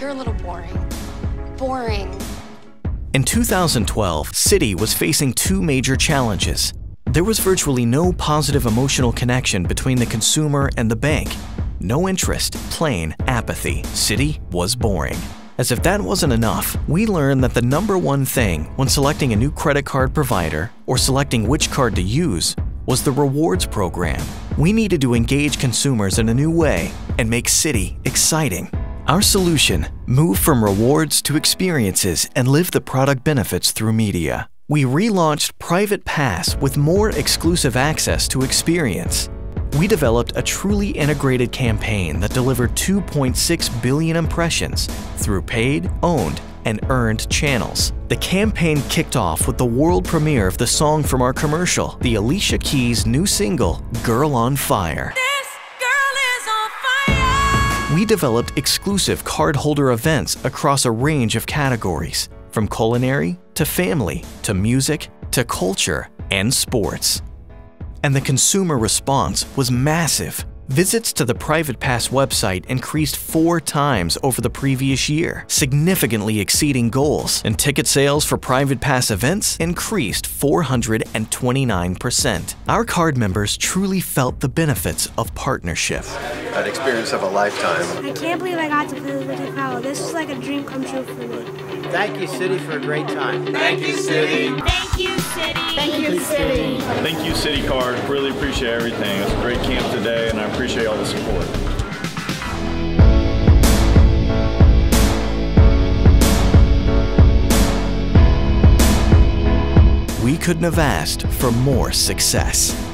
You're a little boring. Boring. In 2012, Citi was facing two major challenges. There was virtually no positive emotional connection between the consumer and the bank. No interest, plain apathy. Citi was boring. As if that wasn't enough, we learned that the number one thing when selecting a new credit card provider or selecting which card to use was the rewards program. We needed to engage consumers in a new way and make Citi exciting. Our solution move from rewards to experiences and live the product benefits through media. We relaunched Private Pass with more exclusive access to experience. We developed a truly integrated campaign that delivered 2.6 billion impressions through paid, owned, and earned channels. The campaign kicked off with the world premiere of the song from our commercial, the Alicia Keys' new single, Girl on Fire. We developed exclusive cardholder events across a range of categories, from culinary to family to music to culture and sports. And the consumer response was massive. Visits to the Private Pass website increased four times over the previous year, significantly exceeding goals, and ticket sales for Private Pass events increased 429%. Our card members truly felt the benefits of partnership. An experience of a lifetime. I can't believe I got to play with Little Powell. This is like a dream come true for me. Thank you, Citi, for a great time. Thank you, Citi. Thank you, Citi. Thank you, Citi. Thank you, Citi Card. Really appreciate everything. It's a great camp today, and I appreciate all the support. We couldn't have asked for more success.